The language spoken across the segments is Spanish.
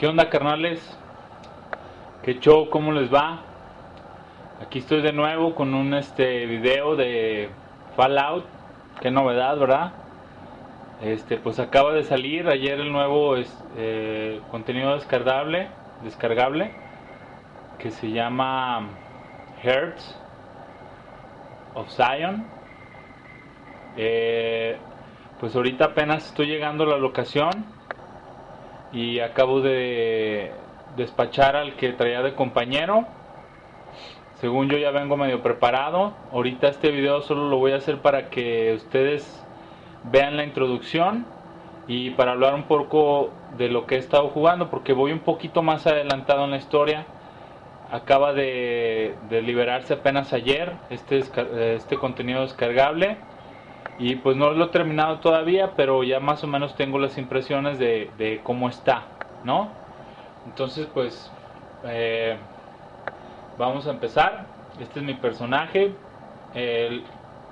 ¿Qué onda carnales? ¿Qué show? ¿Cómo les va? Aquí estoy de nuevo con un este video de Fallout. Qué novedad, ¿verdad? Este, pues acaba de salir ayer el nuevo eh, contenido descargable, descargable que se llama Hearts of Zion. Eh, pues ahorita apenas estoy llegando a la locación y acabo de despachar al que traía de compañero. Según yo ya vengo medio preparado. Ahorita este video solo lo voy a hacer para que ustedes vean la introducción y para hablar un poco de lo que he estado jugando porque voy un poquito más adelantado en la historia. Acaba de, liberarse apenas ayer este, este contenido descargable y pues no lo he terminado todavía, pero ya más o menos tengo las impresiones de, cómo está, ¿no? Entonces pues eh, vamos a empezar. Este es mi personaje.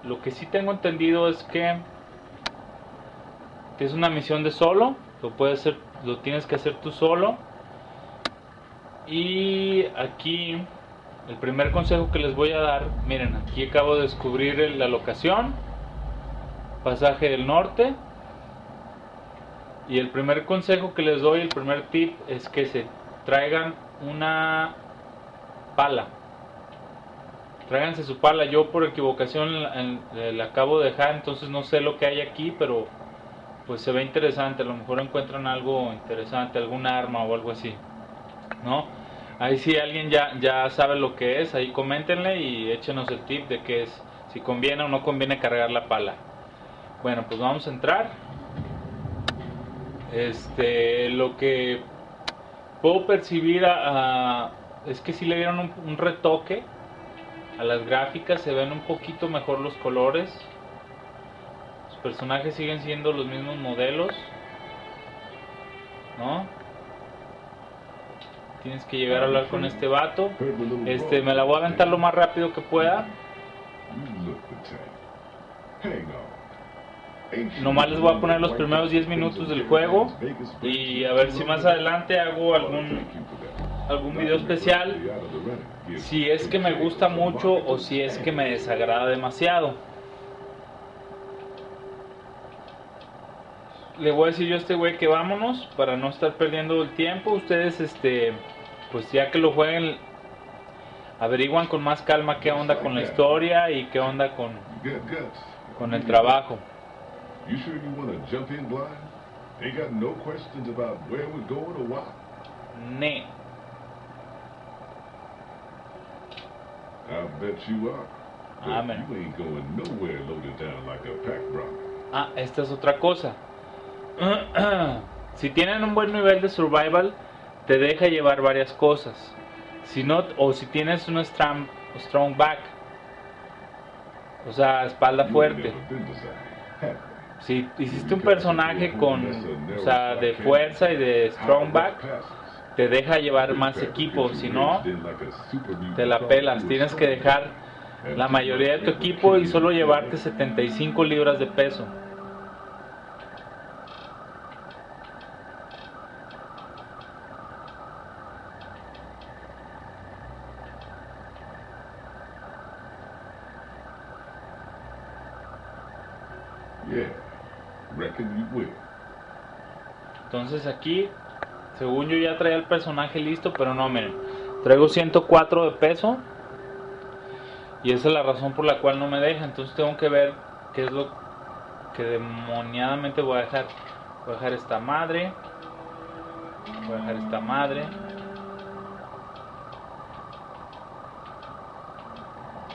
Lo que sí tengo entendido es que, que es una misión de solo. Lo puedes hacer, lo tienes que hacer tú solo. Y aquí el primer consejo que les voy a dar, miren, aquí acabo de descubrir la locación, pasaje del norte. Y el primer consejo que les doy, el primer tip es que se traigan una pala. Tráiganse su pala. Yo por equivocación eh, la acabo de dejar, entonces no sé lo que hay aquí, pero pues se ve interesante. A lo mejor encuentran algo interesante, algún arma o algo así. ¿No? Ahí si alguien ya, ya sabe lo que es, ahí coméntenle y échenos el tip de que es, si conviene o no conviene cargar la pala. Bueno, pues vamos a entrar. Este, lo que puedo percibir es que si le dieron un, un retoque a las gráficas, se ven un poquito mejor los colores. Los personajes siguen siendo los mismos modelos, ¿no? Tienes que llegar a hablar con este vato. Este, me la voy a aventar lo más rápido que pueda. Nomás les voy a poner los primeros 10 minutos del juego y a ver si más adelante hago algún algún video especial si es que me gusta mucho o si es que me desagrada demasiado. Le voy a decir yo a este güey que vámonos para no estar perdiendo el tiempo. Ustedes, este, pues ya que lo jueguen, averiguan con más calma qué onda con la historia y qué onda con, con el trabajo. You sure you want to jump in blind? Ain't got no questions about where we're going or why. Ne. I bet you are. Amen. You ain't going nowhere loaded down like a pack bronc. Ah, esta es otra cosa. si tienen un buen nivel de survival, te deja llevar varias cosas. Si no, o si tienes un strong, strong back, o sea, espalda fuerte. Si hiciste un personaje con, o sea, de fuerza y de strong back, te deja llevar más equipo. Si no, te la pelas. Tienes que dejar la mayoría de tu equipo y solo llevarte 75 libras de peso. Yeah, Entonces aquí, según yo ya traía el personaje listo, pero no, miren, traigo 104 de peso y esa es la razón por la cual no me deja. Entonces tengo que ver qué es lo que demoniadamente voy a dejar. Voy a dejar esta madre, voy a dejar esta madre.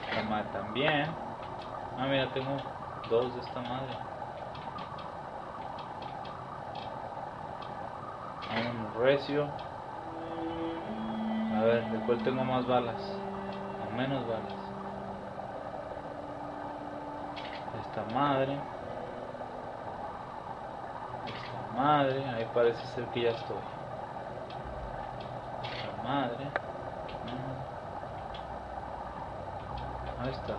Esta madre también. Ah, mira, tengo dos de esta madre. un recio. A ver, ¿de cuál tengo más balas? O menos balas. Esta madre. Esta madre. Ahí parece ser que ya estoy. Esta madre. Ahí está.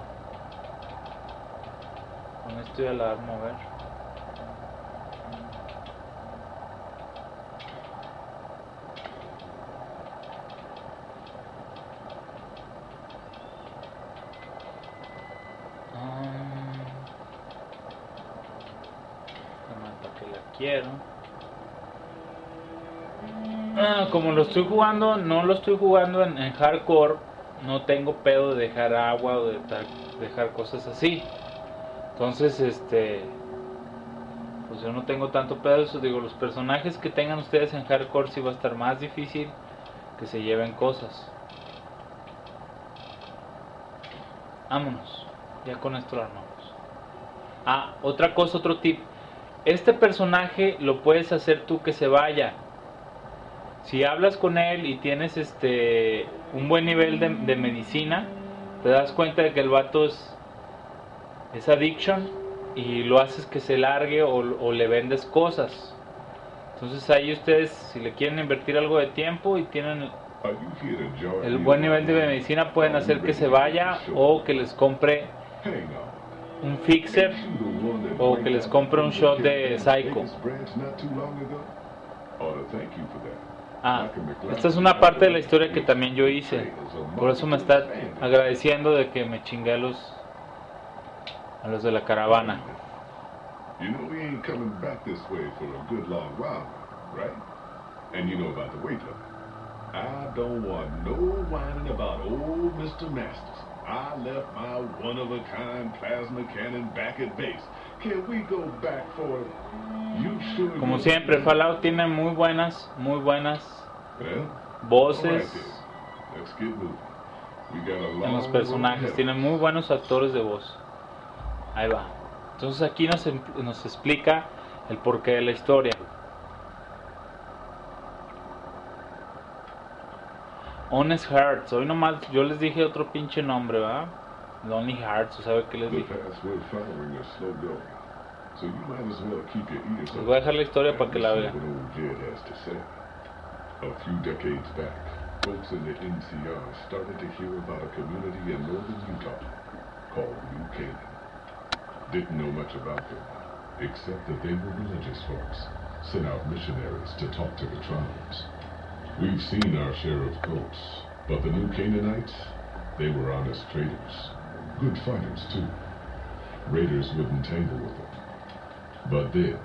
Con esto ya la armo a ver. quiero. Ah, como lo estoy jugando, no lo estoy jugando en, hardcore, no tengo pedo de dejar agua o de dejar cosas así. Entonces, este, pues yo no tengo tanto pedo eso. Digo, los personajes que tengan ustedes en hardcore sí va a estar más difícil que se lleven cosas. Vámonos, ya con esto lo armamos. Ah, otra cosa, otro tip. Este personaje lo puedes hacer tú que se vaya. Si hablas con él y tienes este un buen nivel de, medicina, te das cuenta de que el vato es, es addiction y lo haces que se largue o, o le vendes cosas. Entonces ahí ustedes, si le quieren invertir algo de tiempo y tienen el buen nivel de medicina, pueden hacer que se vaya o que les compre un fixer o que les compre un shot de Psycho. Ah, esta es una parte de la historia que también yo hice. Por eso me está agradeciendo de que me chingué a los, a los de la caravana. You know we ain't coming back this way for a good long while, right? And you know about the weight limit. I don't want no whining about old Mr. Masters. I left my one-of-a-kind plasma cannon back at base. Can we go back for it? You sure Como siempre, Fallout tiene muy buenas, muy buenas voces en los personajes, tiene muy buenos actores de voz. Ahí va. Entonces aquí nos, em- nos explica el porqué de la historia. Honest Hearts, hoy nomás yo les dije otro pinche nombre, ¿verdad? Lonely Hearts, ¿sabe qué les dije? paths we're following are slow going, so you might as well keep your ears Les voy a dejar la historia para que la vean. to What old Jed has to say. A few decades back, folks in the NCR started to hear about a community in northern Utah called New Canaan. Didn't know much about them, except that they were religious folks, sent out missionaries to talk to the tribes. We've seen our share of cults, but the New Canaanites, they were honest traders. Good fighters, too. Raiders wouldn't tangle with them. But then,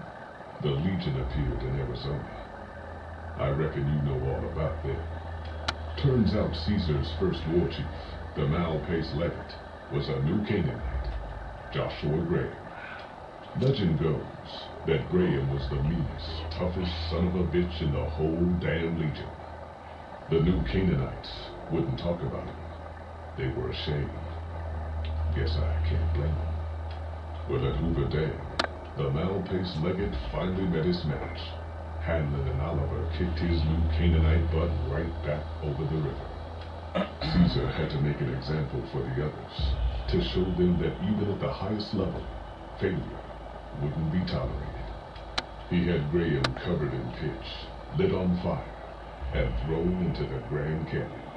the Legion appeared in Arizona. I reckon you know all about them. Turns out Caesar's first war chief, the Malpace Leggett, was a New Canaanite, Joshua Graham. Legend goes that Graham was the meanest, toughest son of a bitch in the whole damn Legion. The New Canaanites wouldn't talk about him. They were ashamed. Guess I can't blame him. Well, at Hoover Dam, the Malpace Leggett finally met his match. Hanlon and Oliver kicked his new Canaanite butt right back over the river. Caesar had to make an example for the others, to show them that even at the highest level, failure wouldn't be tolerated. He had Graham covered in pitch, lit on fire, and thrown into the Grand Canyon.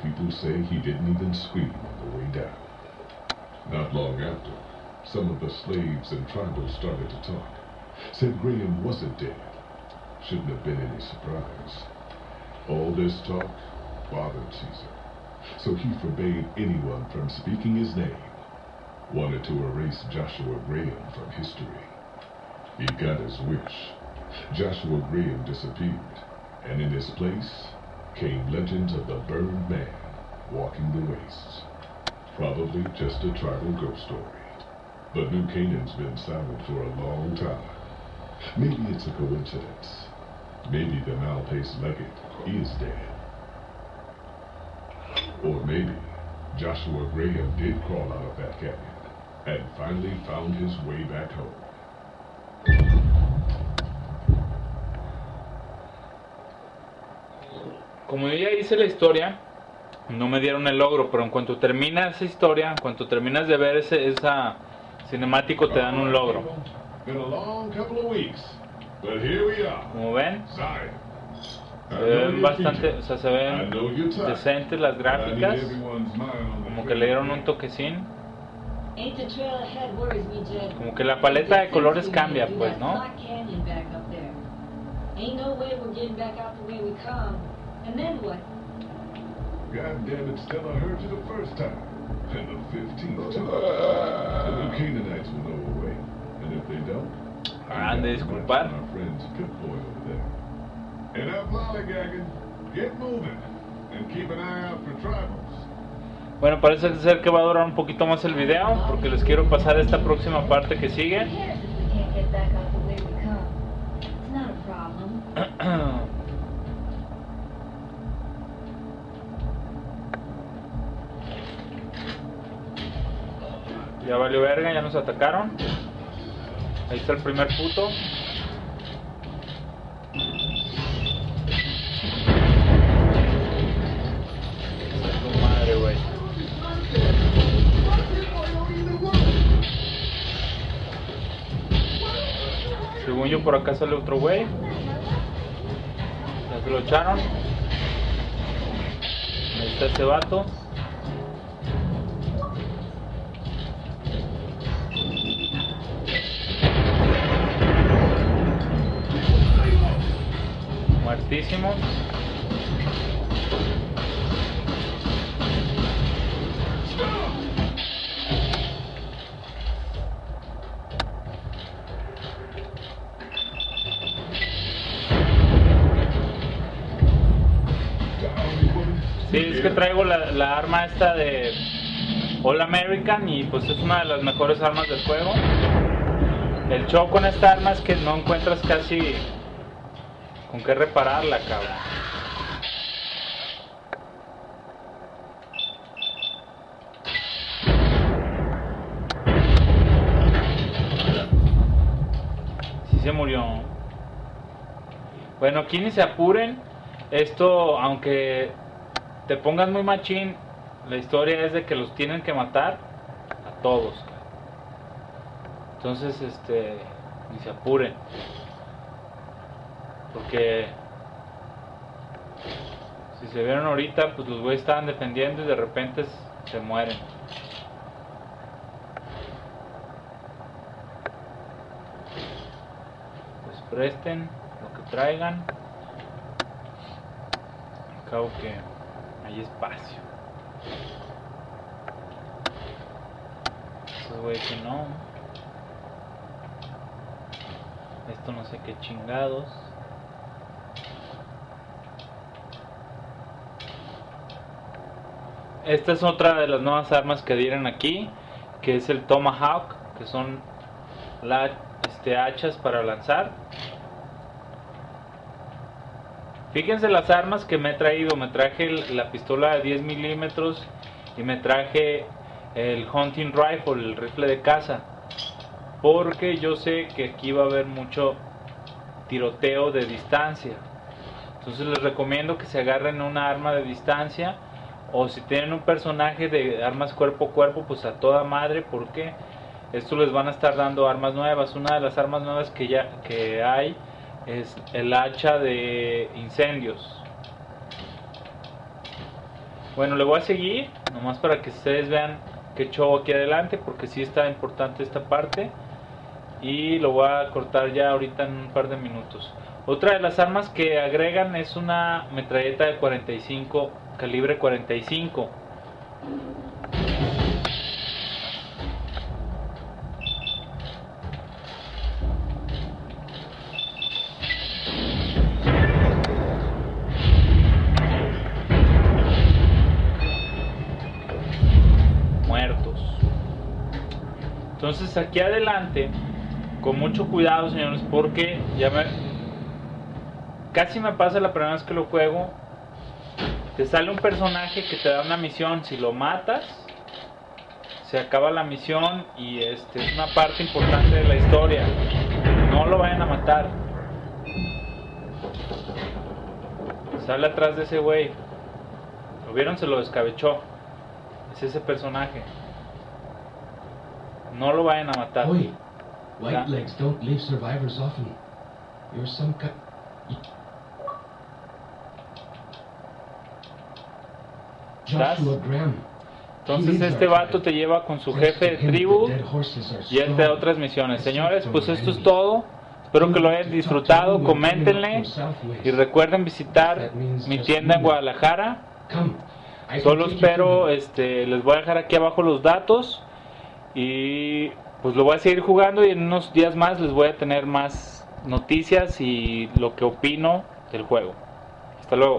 People say he didn't even scream on the way down. Not long after, some of the slaves and tribals started to talk. Said Graham wasn't dead. Shouldn't have been any surprise. All this talk bothered Caesar, so he forbade anyone from speaking his name. Wanted to erase Joshua Graham from history. He got his wish. Joshua Graham disappeared, and in his place came legends of the burned man walking the wastes. Probably just a tribal ghost story. But New Canaan's been silent for a long time. Maybe it's a coincidence. Maybe the Malpace Leggett is dead. Or maybe Joshua Graham did crawl out of that canyon and finally found his way back home. Como ya hice la historia, no me dieron el logro, pero en cuanto termina esa historia, en cuanto terminas de ver ese esa cinemático, te dan un logro. Como ven, se ven bastante, o sea, se ven decentes las gráficas, como que le dieron un toquecín, Ain't the trail ahead worries me, Jed. como que la paleta de colores cambia, pues, ¿no? Black Canyon back up there. Ain't no way we're getting back out the way we come. And then what? God damn it, Stella heard you the first time. And the 15th, too. The new Canaanites will know a way. And if they don't, disculpar. Our friend's pit boy over there. Enough lollygagging. Get moving. And keep an eye out for tribals. Bueno, parece ser que va a durar un poquito más el video porque les quiero pasar esta próxima parte que sigue. Who cares if we can't get back out the way we come? It's not a problem. Ya valió verga, ya nos atacaron. Ahí está el primer puto. Según yo por acá sale otro güey. Ya se lo echaron. Ahí está este vato. Muertísimo. Sí, es que traigo la, la arma esta de All American y pues es una de las mejores armas del juego. El show con esta arma es que no encuentras casi con qué repararla, cabrón. Sí se murió. Bueno, ni se apuren. Esto, aunque te pongas muy machín, la historia es de que los tienen que matar a todos. Entonces, este, ni se apuren. Porque si se vieron ahorita, pues los güeyes estaban defendiendo y de repente se mueren. Pues presten lo que traigan. Al cabo que hay espacio. Esos güeyes que no. Esto no sé qué chingados. Esta es otra de las nuevas armas que dieron aquí, que es el Tomahawk, que son la, este, hachas para lanzar. Fíjense las armas que me he traído. Me traje la pistola de 10 milímetros y me traje el hunting rifle, el rifle de caza. Porque yo sé que aquí va a haber mucho tiroteo de distancia. Entonces les recomiendo que se agarren una arma de distancia o si tienen un personaje de armas cuerpo a cuerpo, pues a toda madre, porque esto les van a estar dando armas nuevas. Una de las armas nuevas que ya que hay es el hacha de incendios. Bueno, le voy a seguir, nomás para que ustedes vean qué show aquí adelante, porque sí está importante esta parte. Y lo voy a cortar ya ahorita en un par de minutos. Otra de las armas que agregan es una metralleta de 45, calibre 45. Muertos. Entonces aquí adelante, con mucho cuidado señores, porque ya me... Casi me pasa la primera vez que lo juego. Te sale un personaje que te da una misión. Si lo matas, se acaba la misión y este es una parte importante de la historia. No lo vayan a matar. Sale atrás de ese güey. ¿Lo vieron? Se lo descabechó. Es ese personaje. No lo vayan a matar. Oi, white legs don't leave survivors often. You're some kind. Entonces este vato te lleva con su jefe de tribu y él te da otras misiones. Señores, pues esto es todo. Espero que lo hayan disfrutado. Coméntenle y recuerden visitar mi tienda en Guadalajara. Solo espero, este, les voy a dejar aquí abajo los datos Y pues lo voy a seguir jugando y en unos días más les voy a tener más noticias y lo que opino del juego. Hasta luego.